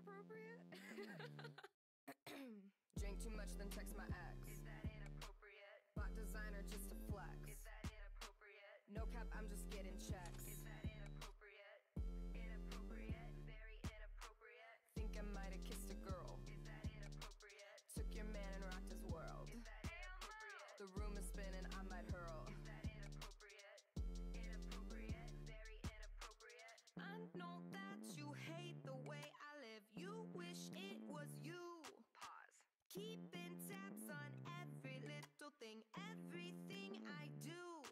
inappropriate? Drink too much, then text my ex. Is that inappropriate? Bought designer just to flex. Is that inappropriate? No cap, I'm just getting checks. Is that inappropriate? Inappropriate, very inappropriate. Think I might have kissed a girl. Is that inappropriate? Took your man and rocked his world. Is that inappropriate? The room is spinning, I might hurl. Keeping tabs on every little thing, everything I do.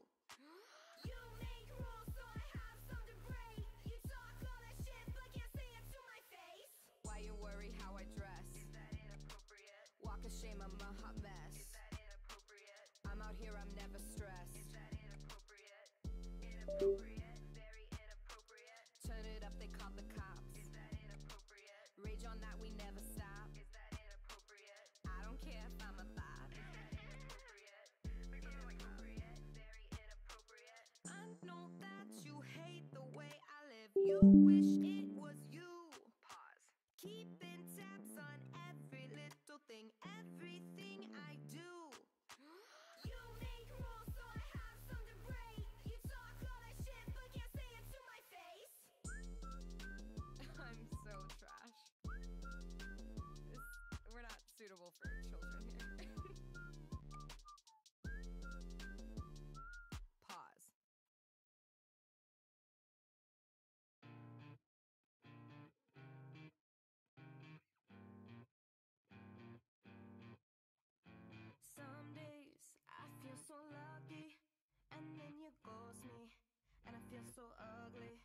You make rules, so I have to break. You talk all that shit, but can't say it to my face. Why you worry how I dress? Is that inappropriate? Walk shame, I'm a hot mess. Is that inappropriate? I'm out here, I'm never stressed. Is that inappropriate? Inappropriate. so ugly.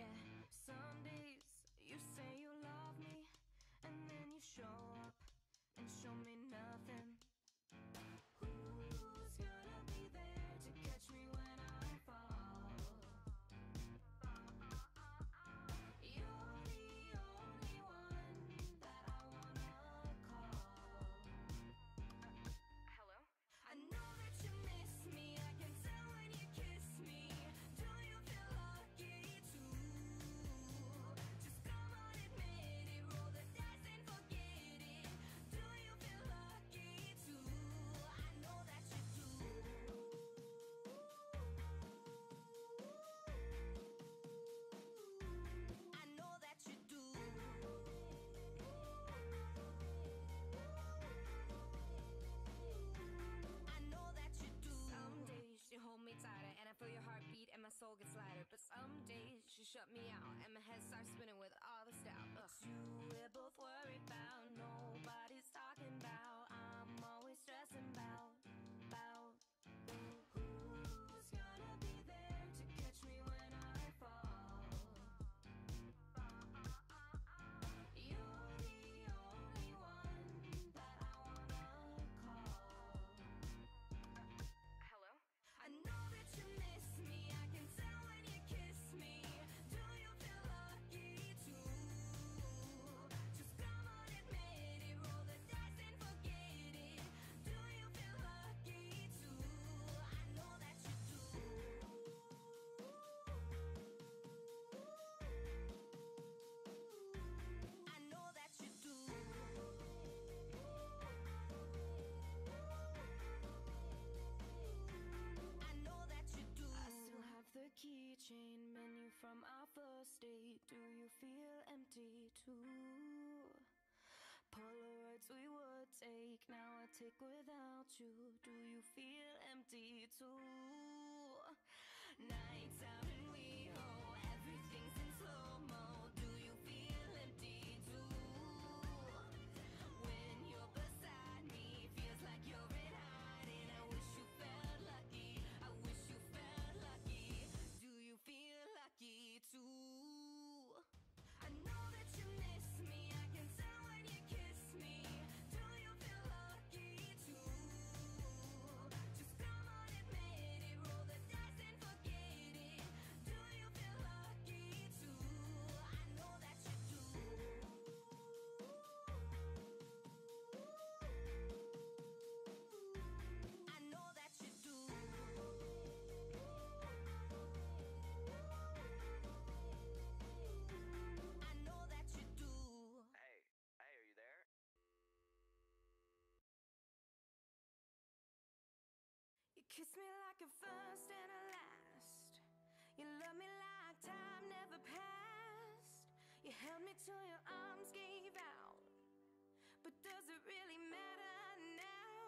Yeah, some days you say you love me, and then you show up and show me nothing. keychain menu from our first date Do you feel empty too? Polaroids we would take, now I take without you Do you feel empty too? Nights out and we home like a first and a last. You love me like time never passed. You held me till your arms gave out. But does it really matter now?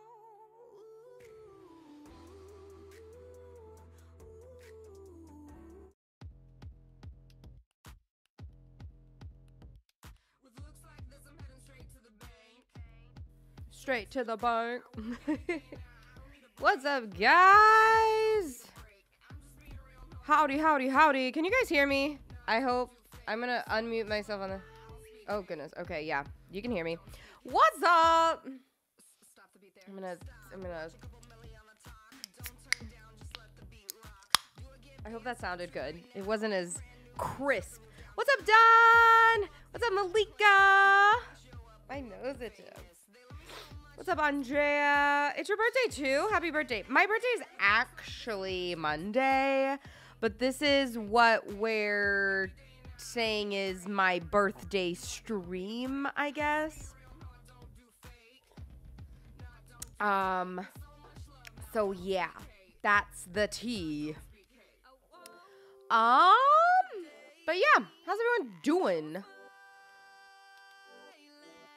With looks like this, I'm heading straight to the bank. Straight to the bank. What's up, guys? Howdy, howdy, howdy. Can you guys hear me? I hope. I'm gonna unmute myself on the. Oh, goodness. Okay, yeah. You can hear me. What's up? I'm gonna. I'm gonna. I hope that sounded good. It wasn't as crisp. What's up, Don? What's up, Malika? My nose itches. What's up, Andrea? It's your birthday too. Happy birthday. My birthday is actually Monday, but this is what we're saying is my birthday stream, I guess. Um so yeah, that's the tea. Um but yeah, how's everyone doing?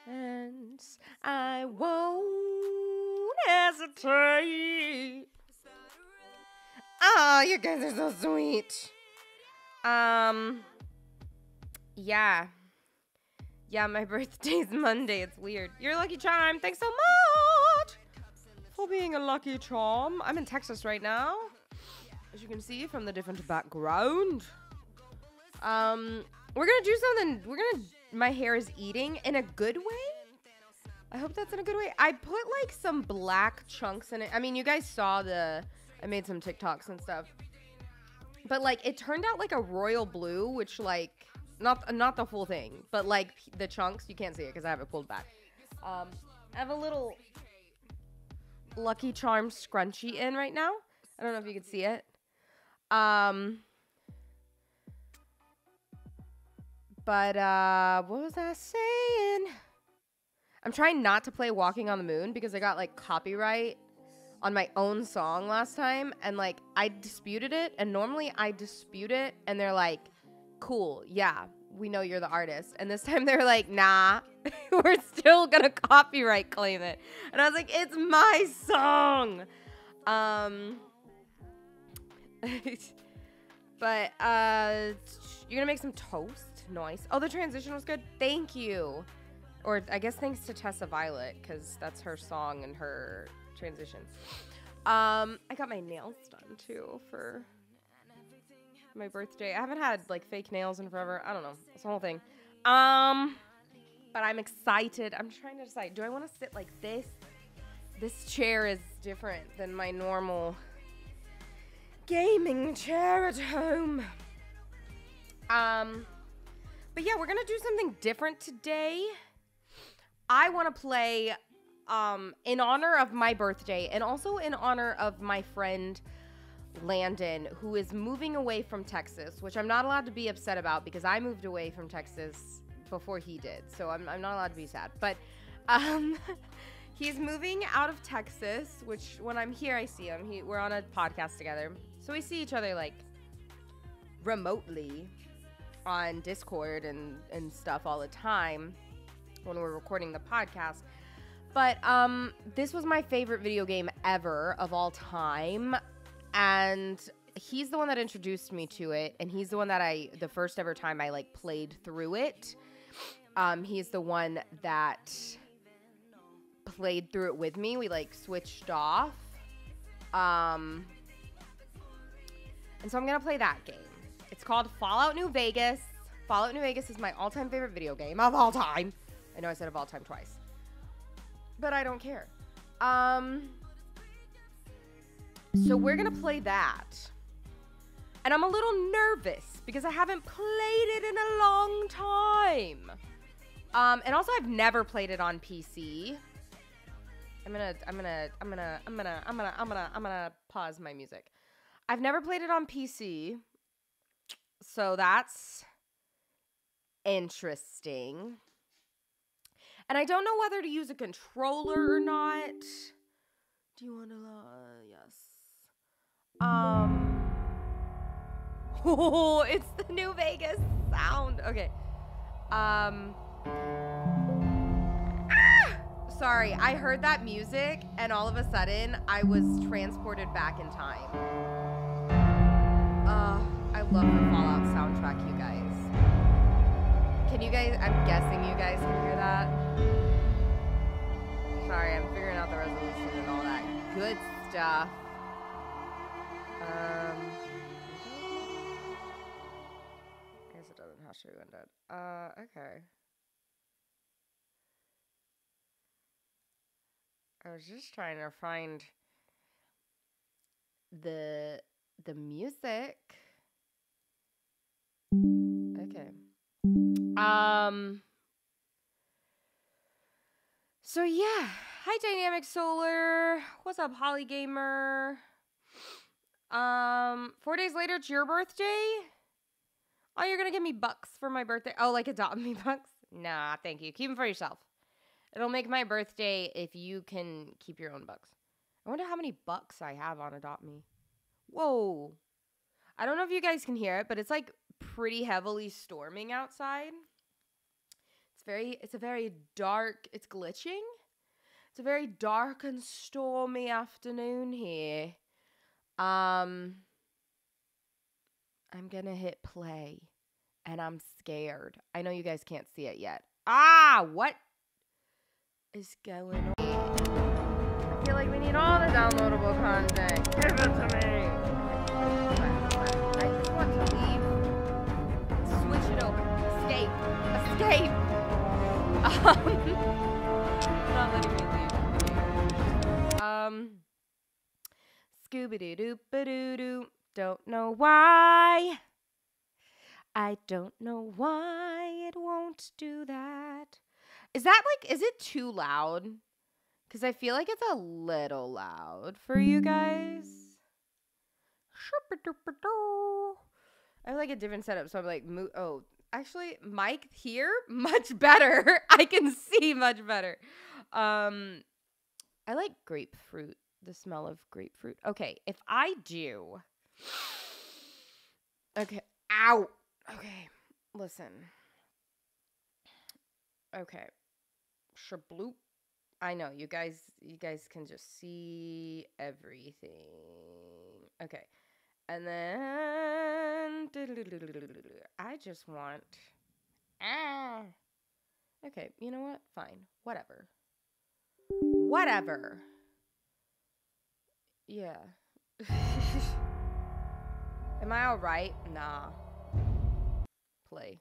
And I won't hesitate. Oh, you guys are so sweet. Um, yeah. Yeah, my birthday's Monday. It's weird. You're lucky charm. Thanks so much for being a lucky charm. I'm in Texas right now, as you can see from the different background. Um, we're gonna do something. We're gonna. My hair is eating in a good way. I hope that's in a good way. I put like some black chunks in it. I mean, you guys saw the. I made some TikToks and stuff. But like, it turned out like a royal blue, which like not not the full thing, but like the chunks. You can't see it because I have it pulled back. Um, I have a little Lucky Charm scrunchie in right now. I don't know if you can see it. Um, but uh, what was I saying? I'm trying not to play Walking on the Moon because I got like copyright on my own song last time and like I disputed it and normally I dispute it and they're like, "Cool. Yeah, we know you're the artist." And this time they're like, "Nah. we're still to copyright claim it." And I was like, "It's my song." Um but uh you're to make some toast. Nice. Oh, the transition was good. Thank you. Or I guess thanks to Tessa Violet cuz that's her song and her transition. Um, I got my nails done too for my birthday. I haven't had like fake nails in forever. I don't know. It's the whole thing. Um, but I'm excited. I'm trying to decide. Do I want to sit like this? This chair is different than my normal gaming chair at home. Um, but yeah, we're gonna do something different today. I want to play um, in honor of my birthday and also in honor of my friend Landon, who is moving away from Texas, which I'm not allowed to be upset about because I moved away from Texas before he did. So I'm, I'm not allowed to be sad. But um, he's moving out of Texas, which when I'm here, I see him. He, we're on a podcast together. So we see each other like remotely on Discord and, and stuff all the time when we're recording the podcast. But um this was my favorite video game ever of all time and he's the one that introduced me to it and he's the one that I the first ever time I like played through it. Um he's the one that played through it with me. We like switched off. Um and so I'm going to play that game. It's called Fallout New Vegas. Fallout New Vegas is my all-time favorite video game of all time. I know I said of all time twice but I don't care. Um, so we're gonna play that, and I'm a little nervous because I haven't played it in a long time. Um, and also I've never played it on PC. I'm gonna, I'm gonna, I'm gonna, I'm gonna, I'm gonna, I'm gonna, I'm gonna pause my music. I've never played it on PC, so that's interesting. And I don't know whether to use a controller or not. Do you want to? Uh, yes. Um. Oh, it's the New Vegas sound. Okay. Um. ah! Sorry, I heard that music, and all of a sudden, I was transported back in time. Uh, love the Fallout soundtrack, you guys. Can you guys? I'm guessing you guys can hear that. Sorry, I'm figuring out the resolution and all that good stuff. Um, I guess it doesn't have to be undead. Uh, okay. I was just trying to find the the music. Okay. Um. So yeah, hi Dynamic Solar. What's up, Holly Gamer? Um, four days later, it's your birthday. Oh, you're gonna give me bucks for my birthday? Oh, like adopt me bucks? Nah, thank you. Keep them for yourself. It'll make my birthday if you can keep your own bucks. I wonder how many bucks I have on Adopt Me. Whoa. I don't know if you guys can hear it, but it's like pretty heavily storming outside. It's very it's a very dark, it's glitching. It's a very dark and stormy afternoon here. Um I'm going to hit play and I'm scared. I know you guys can't see it yet. Ah, what is going on? I feel like we need all the downloadable content. Give it to me. Escape. Um. Um. Scooby Doo Doo Doo Doo. Don't know why. I don't know why it won't do that. Is that like, is it too loud? Because I feel like it's a little loud for you guys. I have like a different setup, so I'm like, oh, actually, mic here, much better. I can see much better. Um, I like grapefruit, the smell of grapefruit. Okay, if I do, okay, ow, okay, listen, okay, shabloop. I know you guys. You guys can just see everything. Okay, and then I just want. Ah. Okay, you know what? Fine. Whatever. Whatever. Yeah. Am I all right? Nah. Play.